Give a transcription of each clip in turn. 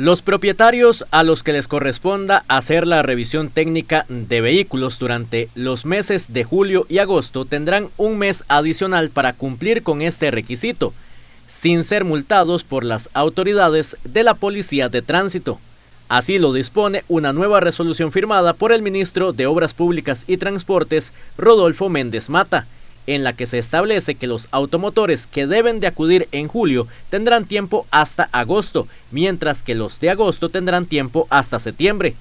Los propietarios a los que les corresponda hacer la revisión técnica de vehículos durante los meses de julio y agosto tendrán un mes adicional para cumplir con este requisito, sin ser multados por las autoridades de la Policía de Tránsito. Así lo dispone una nueva resolución firmada por el ministro de Obras Públicas y Transportes, Rodolfo Méndez Mata, en la que se establece que los automotores que deben de acudir en julio tendrán tiempo hasta agosto, mientras que los de agosto tendrán tiempo hasta septiembre.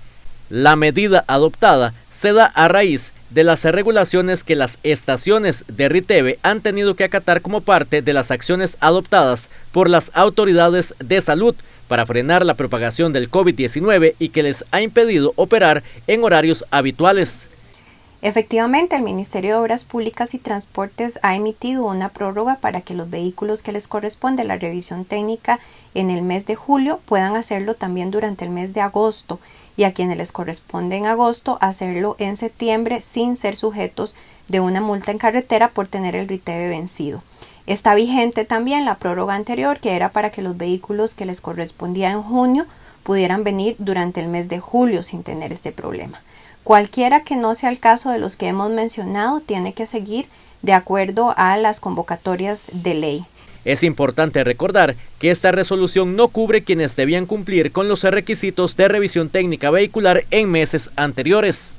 La medida adoptada se da a raíz de las regulaciones que las estaciones de Riteve han tenido que acatar como parte de las acciones adoptadas por las autoridades de salud para frenar la propagación del COVID-19 y que les ha impedido operar en horarios habituales. Efectivamente, el Ministerio de Obras Públicas y Transportes ha emitido una prórroga para que los vehículos que les corresponde la revisión técnica en el mes de julio puedan hacerlo también durante el mes de agosto y a quienes les corresponde en agosto hacerlo en septiembre sin ser sujetos de una multa en carretera por tener el RITEVE vencido. Está vigente también la prórroga anterior que era para que los vehículos que les correspondía en junio pudieran venir durante el mes de julio sin tener este problema. Cualquiera que no sea el caso de los que hemos mencionado tiene que seguir de acuerdo a las convocatorias de ley. Es importante recordar que esta resolución no cubre quienes debían cumplir con los requisitos de revisión técnica vehicular en meses anteriores.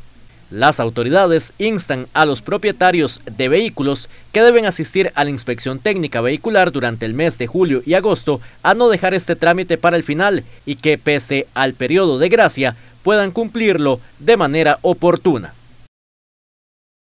Las autoridades instan a los propietarios de vehículos que deben asistir a la inspección técnica vehicular durante el mes de julio y agosto a no dejar este trámite para el final y que pese al periodo de gracia puedan cumplirlo de manera oportuna.